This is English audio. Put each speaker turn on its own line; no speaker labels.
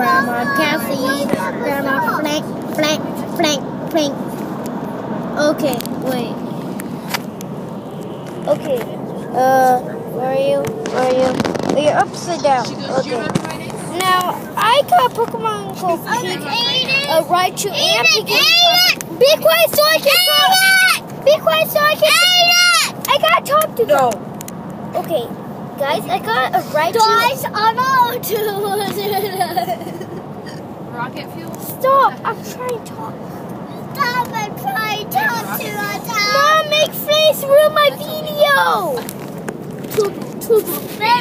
Grandma Cassie, Grandma Frank, Frank, Frank, Frank. Okay, wait. Okay, uh, where are you? Where are you? Oh, you're upside down. Okay. Now, I got Pokemon Go Pikachu, uh, Raichu, and Pikachu. Be quiet so I can talk. Be quiet so I can I gotta talk to
No.
Okay, guys, I got a Raichu.
Guys, I'm out to
Rocket fuel?
Stop! I'm trying to talk.
Stop and try to talk to us.
Mom, make face ruin my video!
Bella.